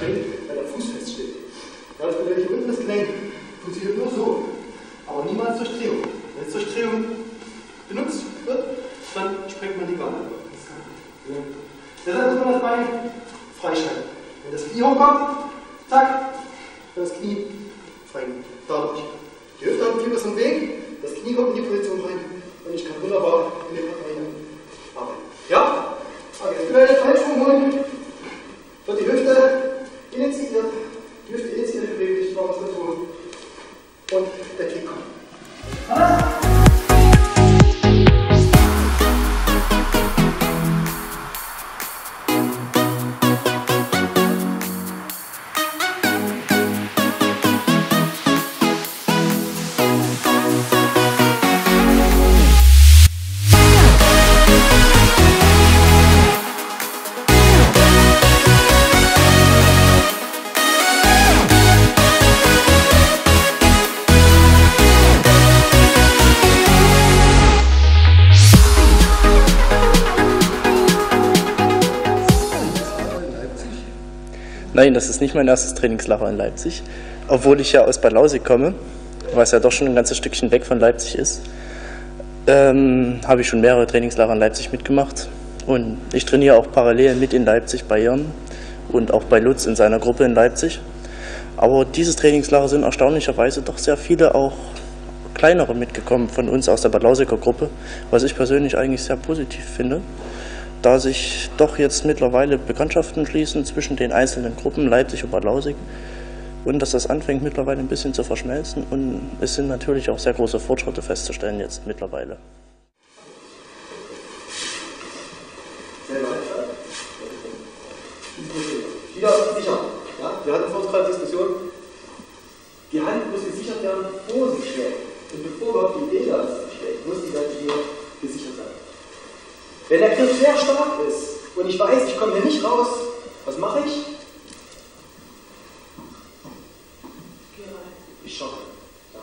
Wenn der Fuß feststeht. Ja, das unten das Gelenk funktioniert nur so, aber niemals durch Drehung. Wenn es durch Drehung benutzt wird, dann sprengt man die. Ja. Deshalb muss man das Bein freischalten. Wenn das Knie hochkommt, zack, dann das Knie frei. Dadurch. Die Hüfte hat viel besseren Weg, das Knie kommt in die Position rein und ich kann wunderbar in den Beinen arbeiten. Ja? Fallschwung holen. Wird die Hüfte initiiert, die Hüfte initiiert bewegt sich, es nicht tun. Und der Kick kommt. Nein, das ist nicht mein erstes Trainingslager in Leipzig, obwohl ich ja aus Bad Lausig komme, was ja doch schon ein ganzes Stückchen weg von Leipzig ist. Ähm, habe ich schon mehrere Trainingslager in Leipzig mitgemacht und ich trainiere auch parallel mit in Leipzig bei Jörn und auch bei Lutz in seiner Gruppe in Leipzig. Aber dieses Trainingslager sind erstaunlicherweise doch sehr viele auch kleinere mitgekommen von uns aus der Bad Lausiger Gruppe, was ich persönlich eigentlich sehr positiv finde da sich doch jetzt mittlerweile Bekanntschaften schließen zwischen den einzelnen Gruppen Leipzig und Bad Lausig und dass das anfängt mittlerweile ein bisschen zu verschmelzen und es sind natürlich auch sehr große Fortschritte festzustellen jetzt mittlerweile. Wieder sichern. Ja? Wir hatten vor uns gerade Diskussion. Die Hand muss gesichert werden, bevor sie schlägt. Und bevor überhaupt die Idee da ist, sie schlägt, muss die Seite hier. Wenn der Griff sehr stark ist und ich weiß, ich komme hier nicht raus, was mache ich? Ich schocke. Ja.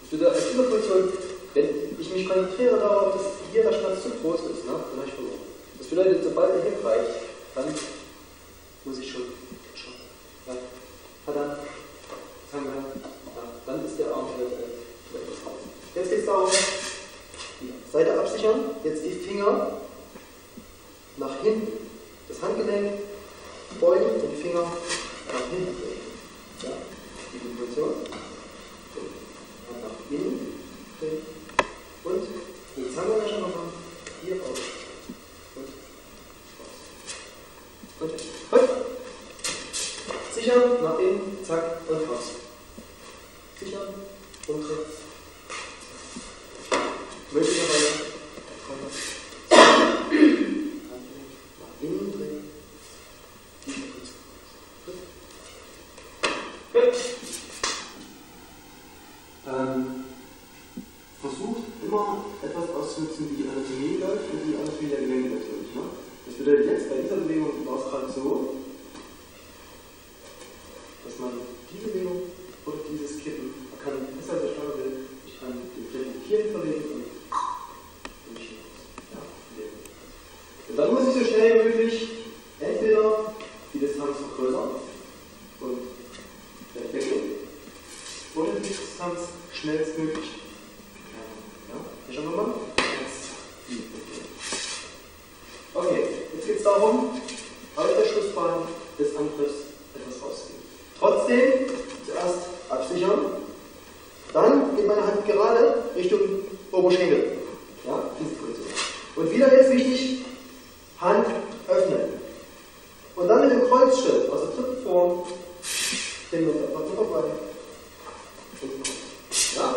Das bedeutet, als Position, wenn ich mich konzentriere darauf, dass hier der Schmerz zu groß ist, ne, dann habe ich verloren. Das bedeutet, sobald er hier reicht, dann muss ich schon schocken. Ja. Ja, dann, ja, dann ist der Arm äh, etwas raus. Jetzt geht es darum, Seite absichern, jetzt die Finger nach hinten. Das Handgelenk beugen und die Finger nach hinten bringen. Ja, die Position. So. Und nach innen bringen. Und die Zangenlöcher nochmal hier raus. Und raus. Und heute. Sichern, nach innen, zack und raus. Sichern und raus. Möglicherweise immer etwas auszunutzen, wie die Anatomie läuft und die Anatomie der Gelenke natürlich. Ne? Das bedeutet jetzt, bei dieser Bewegung war es gerade so, dass man die Bewegung oder dieses Kippen, man kann besser der Stange will, ich kann den Flächen hier verlegen und den Schienen. Ja? Und dann muss ich so schnell wie möglich entweder die Distanz vergrößern und dann weggehen oder die Distanz schnellstmöglich. Ja, hier schauen wir mal. Okay, jetzt geht es darum, aus der Schussbahn des Angriffs etwas rauszugehen. Trotzdem zuerst absichern, dann geht meine Hand gerade Richtung Oberschenkel. Ja, diese Position. Und wieder jetzt wichtig, Hand öffnen. Und dann mit dem Kreuzschritt aus der dritten Form den Nutzer vorbei. Ja.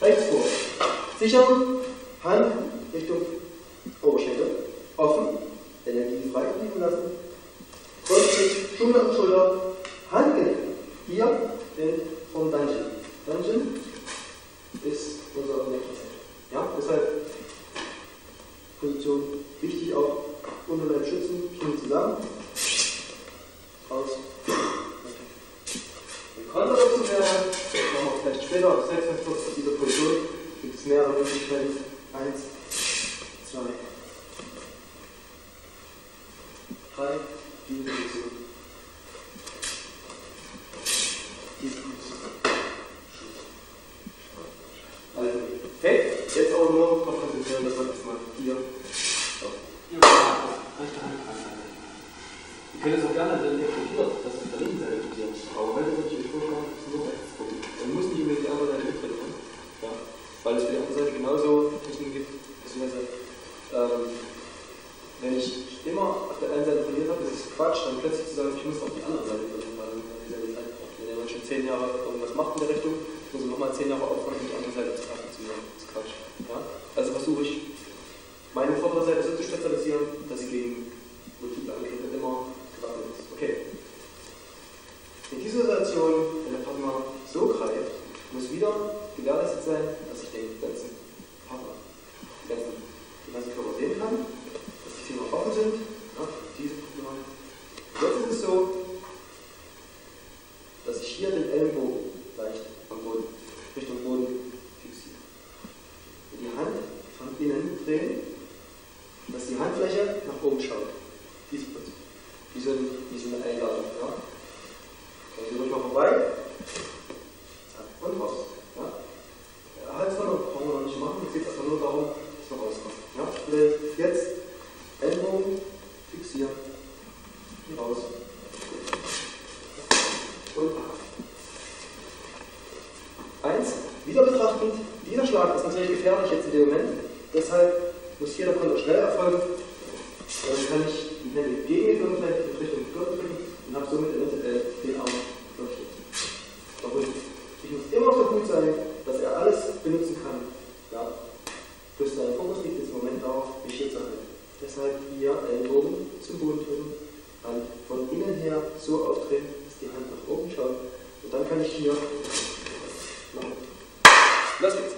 Rechts vor. Sichern, Hand Richtung Oberschenkel. Offen, Energie frei fließen lassen. Schulter und Schulter, Handgelenk. Hier den vom Dungeon. Dungeon ist unser Energiezelt. Ja, deshalb Position wichtig auch Unterleib schützen, Knie zusammen. Raus. Konter dazu wäre, machen wir vielleicht später, aber selbst kurz zu dieser Position gibt es mehrere Möglichkeiten. Eins, zwei, drei, diese Position. Diese Position. Also, okay, jetzt aber nur noch konzentrieren, dass wir erstmal hier. So. Wir können es auch gerne dann explodiert, dass es der linken Seite explodiert. Aber heute würde ich euch vorschlagen, dass es nur rechts gucken. Man muss nicht unbedingt die andere Seite mitbringen. Ja. Weil es für die andere Seite genauso Techniken gibt, beziehungsweise ähm, wenn ich immer auf der einen Seite verliert habe, ist Quatsch, dann plötzlich zu sagen, ich muss auf die andere Seite verlieren, weil dieselbe Zeit braucht. Wenn jemand schon zehn Jahre irgendwas macht in der Richtung, muss er nochmal zehn Jahre aufhören, die andere Seite zu treffen. Das ist Quatsch. Ja? Also versuche ich, meine vordere Seite so zu spezialisieren, dass sie gegen multiple Angriffe immer gewappnet ist. Okay. In dieser Situation, wenn der Partner so greift, muss wieder gewährleistet sein, dass ich den ganzen Partner, den ganzen, den ganzen Körper sehen kann, dass die Finger offen sind. Ja, diese gucken wir mal. Jetzt ist es so, dass ich hier den Ellenbogen leicht am Boden, Richtung Boden fixiere. Und die Hand von innen drehen, dass die Handfläche nach oben schaut. Diese Position. Wie so, ein, wie so eine Einladung. Ja? Dann gehen wir mal vorbei. Zack, und raus. Ja? Ja, Hals von brauchen wir noch nicht machen. Jetzt geht es erstmal nur darum, dass wir rauskommen. Ja? Jetzt Ellenbogen fixieren. Und raus. Und ab. Eins, wieder betrachtend, dieser Schlag ist natürlich gefährlich jetzt in dem Moment. Deshalb muss hier der Konter schnell erfolgen. Dann kann ich die Hände gegen den Gürtel in Richtung Gürtel drücken und habe somit eventuell den Arm blockiert. Warum? Ich muss immer so gut sein, dass er alles benutzen kann. Ja. Plus sein Fokus liegt jetzt im Moment darauf, mich hier zu halten. Deshalb hier Ellenbogen zum Boden drücken, Hand von innen her so aufdrehen, dass die Hand nach oben schaut. Und dann kann ich hier machen. Los geht's.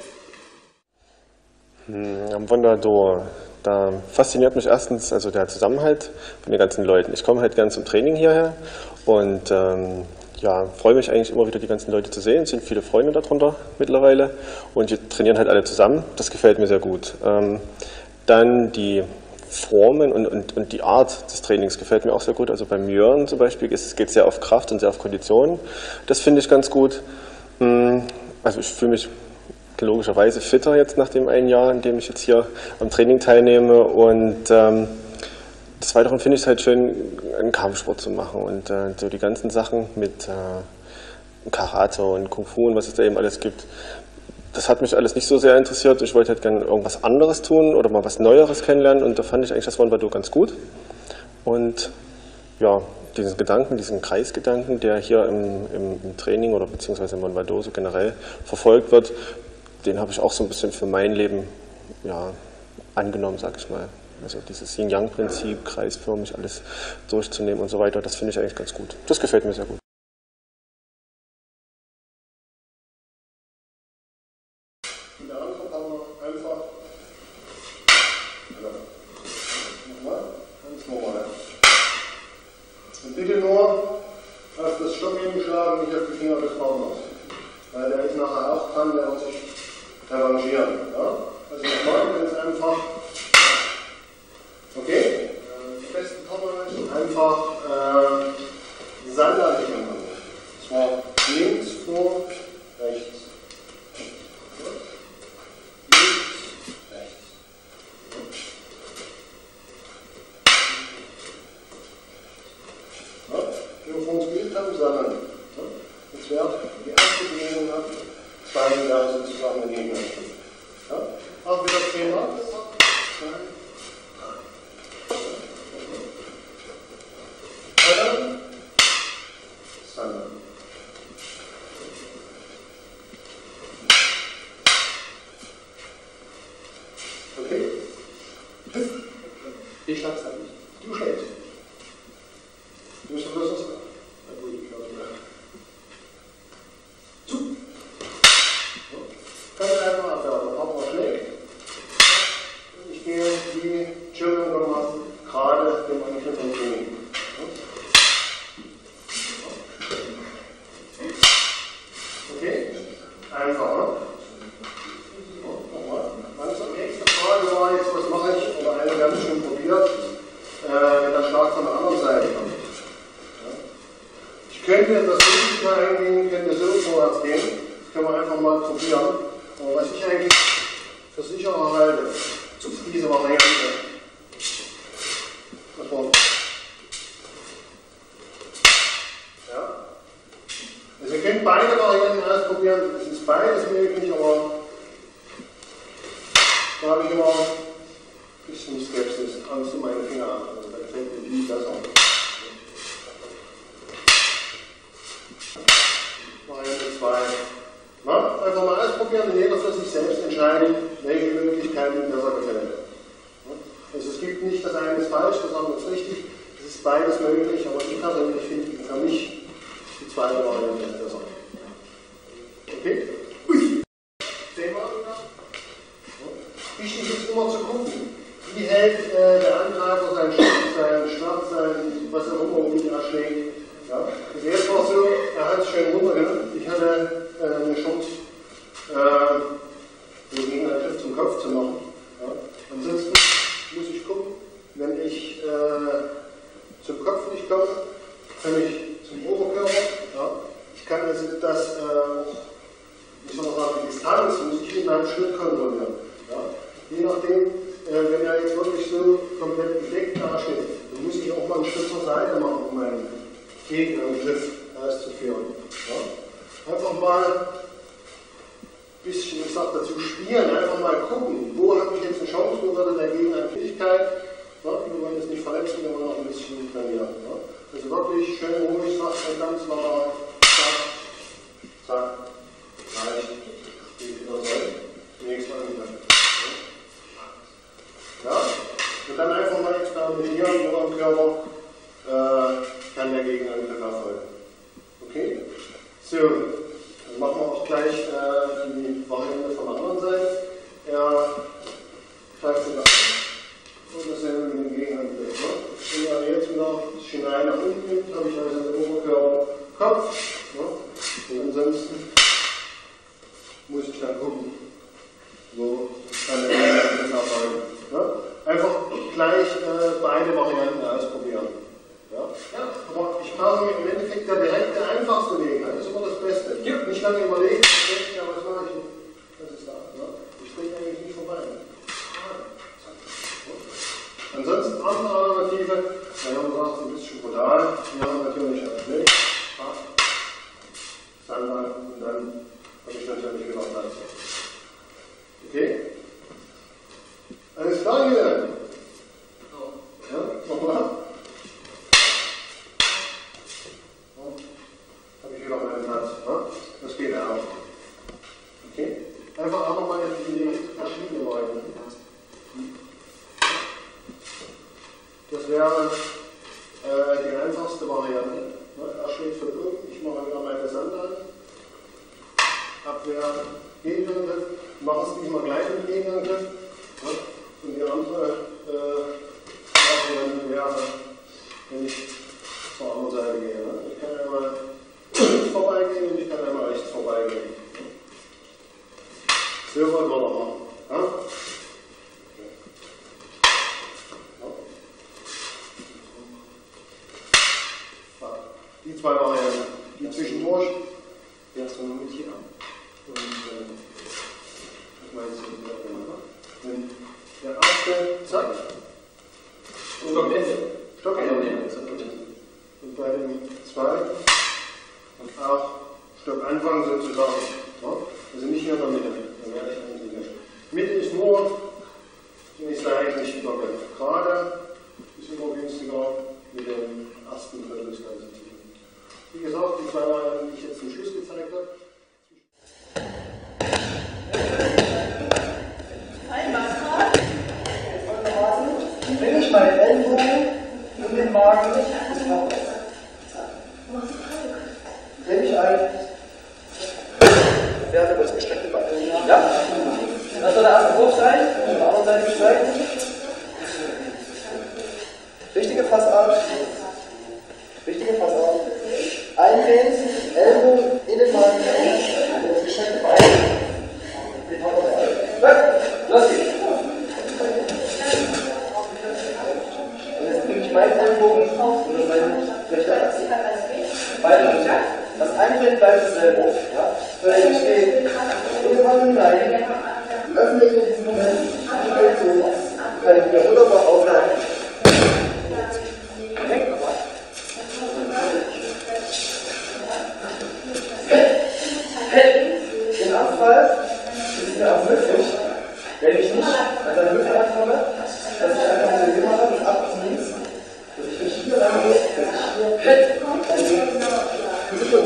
Hm, Am Wondador. Da fasziniert mich erstens also der Zusammenhalt von den ganzen Leuten. Ich komme halt gern zum Training hierher und ähm, ja, freue mich eigentlich immer wieder, die ganzen Leute zu sehen. Es sind viele Freunde darunter mittlerweile und die trainieren halt alle zusammen. Das gefällt mir sehr gut. Ähm, dann die Formen und, und, und die Art des Trainings gefällt mir auch sehr gut. Also beim Jörn zum Beispiel geht es sehr auf Kraft und sehr auf Kondition. Das finde ich ganz gut. Hm, Also ich fühle mich logischerweise fitter jetzt nach dem einen Jahr, in dem ich jetzt hier am Training teilnehme. Und ähm, des Weiteren finde ich es halt schön, einen Kampfsport zu machen und äh, so die ganzen Sachen mit äh, Karate und Kung Fu und was es da eben alles gibt. Das hat mich alles nicht so sehr interessiert. Ich wollte halt gerne irgendwas anderes tun oder mal was Neueres kennenlernen und da fand ich eigentlich das Wonbado ganz gut. Und ja, diesen Gedanken, diesen Kreisgedanken, der hier im, im, Training oder beziehungsweise im Wonbado so generell verfolgt wird, den habe ich auch so ein bisschen für mein Leben ja, angenommen, sag ich mal. Also dieses Yin-Yang-Prinzip, kreisförmig alles durchzunehmen und so weiter, das finde ich eigentlich ganz gut. Das gefällt mir sehr gut. Steine, Leise, Zusammenhänge. Ja? Haben wir das Thema? Wenn wir das wirklich mal eingehen, können wir so vorwärts gehen, können wir einfach mal probieren. Aber was ich eigentlich für sicherer halte, zupft diese Variante. Das war ja. Also ihr könnt beide Varianten ausprobieren, es ist beides möglich, aber da habe ich immer ein bisschen Skepsis, kannst du meine Finger. an, dann gefällt mir die besser. ja den Lehrer, dass ich selbst entscheiden, welche Möglichkeiten ich besser gefällt. Also es gibt nicht das eine ist falsch, das andere ist richtig, es ist beides möglich, aber ich persönlich finde für mich die zweite Variante besser. Okay? Ui! Thema? Wichtig ist immer zu gucken, wie hält äh, der Angreifer seinen Schmerz, seinen Schmerz, sein, was er immer um ihn erschlägt. Ja? Das erste war so, er hat es schön runtergenommen. может и остановить Иран. Seite schneiden. Richtige Fassart.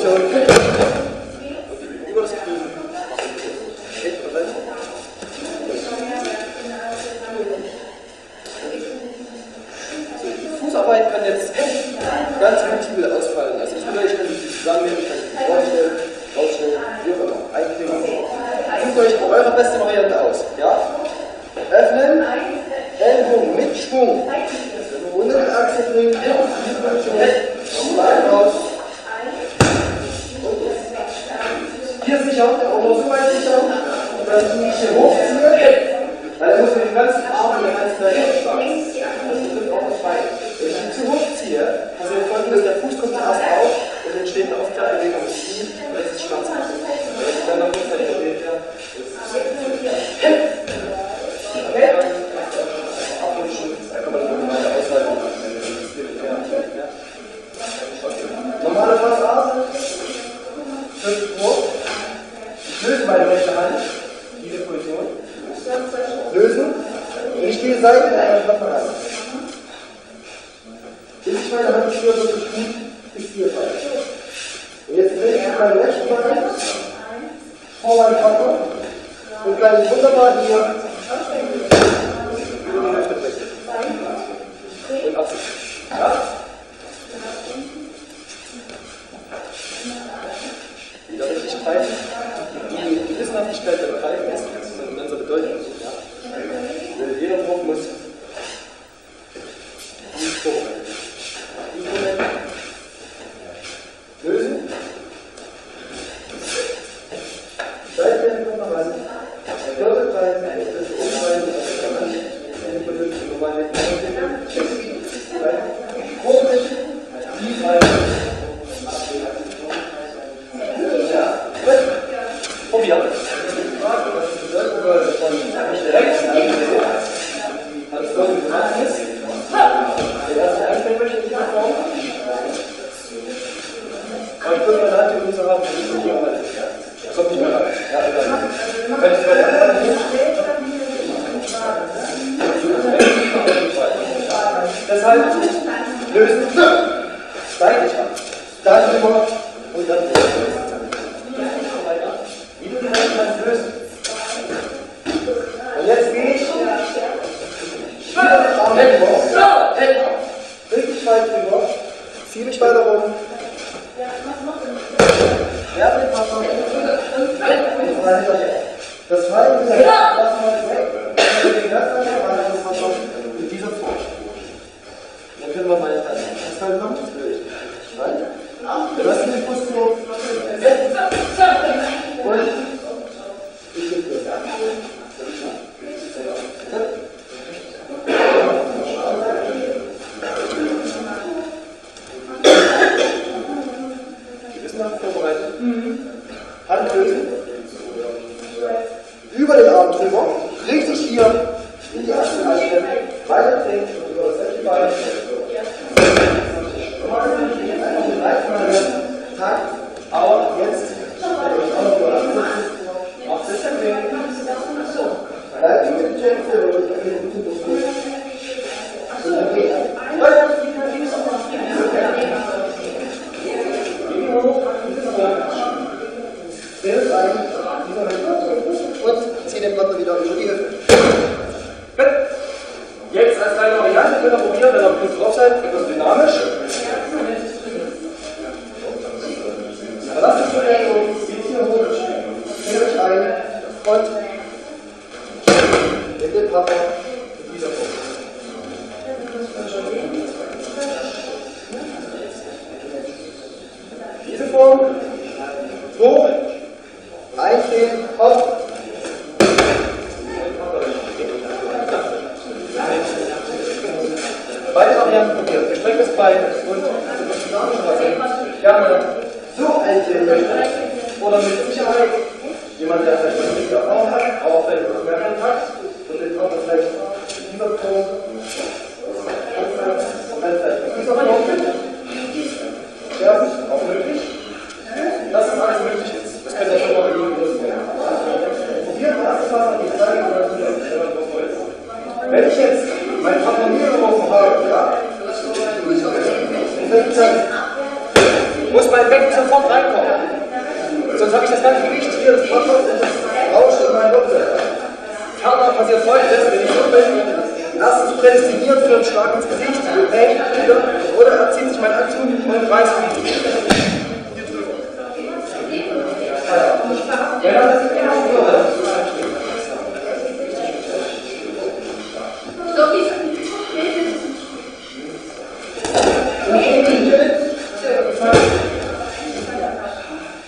저 öğrenmemiz Das war Geschichte jemand, der vielleicht noch nicht davon hat, aber auch vielleicht noch mehr hat und den kommt vielleicht lieber Punkt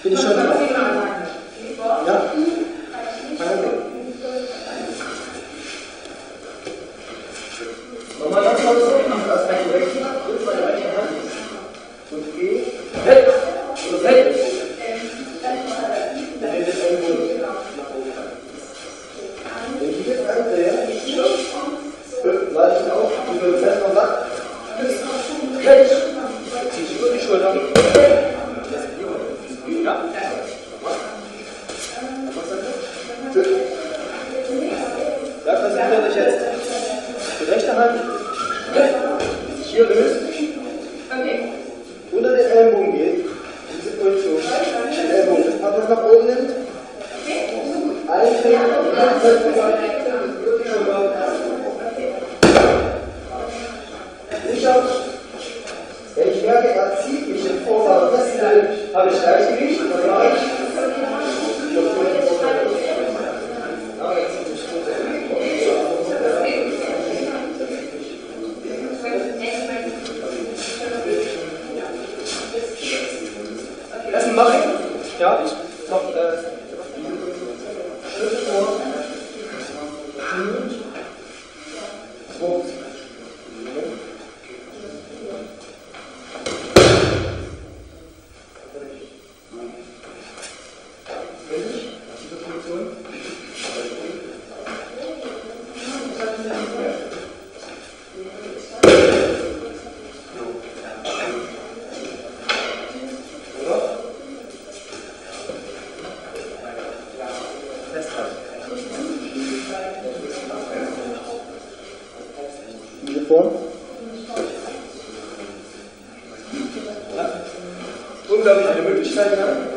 Ele chorava. vor. Möglichkeit Möglichkeiten.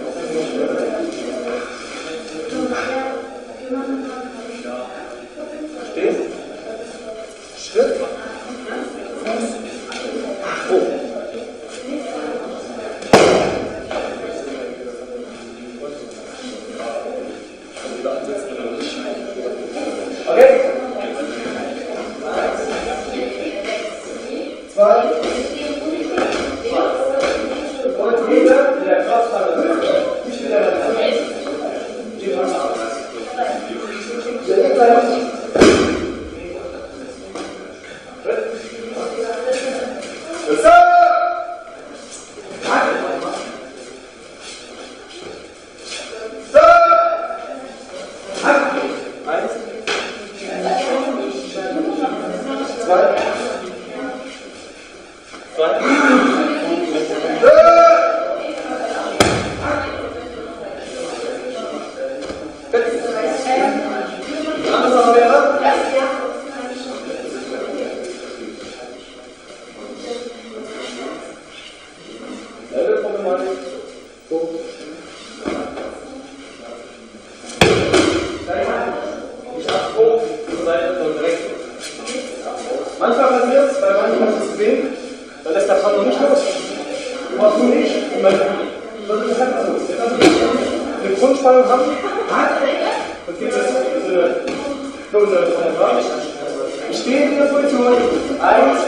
Von der Frage. Ich stehe in dieser Position. Eins,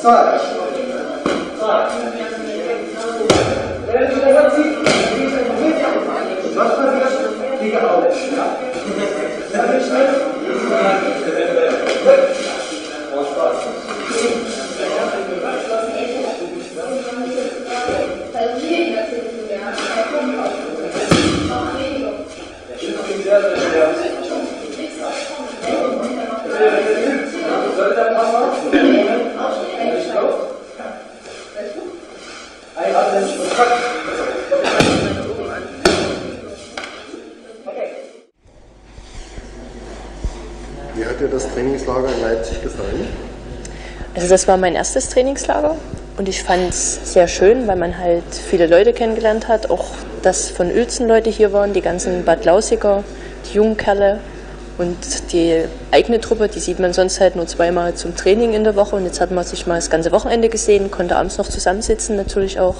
zwei, zwei. Wenn du das ziehst, liege ich im Blick. Was passiert? Liege auf. Ja? Ja, nicht schnell. Macht Spaß. Ich Also das war mein erstes Trainingslager und ich fand es sehr schön, weil man halt viele Leute kennengelernt hat. Auch dass von Uelzen Leute hier waren, die ganzen Bad Lausiger, die jungen Kerle und die eigene Truppe, die sieht man sonst halt nur zweimal zum Training in der Woche und jetzt hat man sich mal das ganze Wochenende gesehen, konnte abends noch zusammensitzen natürlich auch.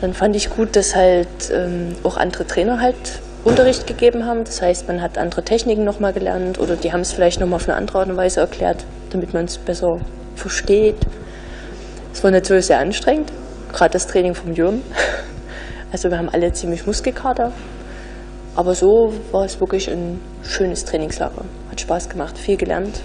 Dann fand ich gut, dass halt ähm, auch andere Trainer halt Unterricht gegeben haben. Das heißt, man hat andere Techniken nochmal gelernt oder die haben es vielleicht nochmal auf eine andere Art und Weise erklärt, damit man es besser versteht. Es war natürlich sehr anstrengend, gerade das Training vom Jürgen. Also wir haben alle ziemlich Muskelkater. Aber so war es wirklich ein schönes Trainingslager. Hat Spaß gemacht, viel gelernt.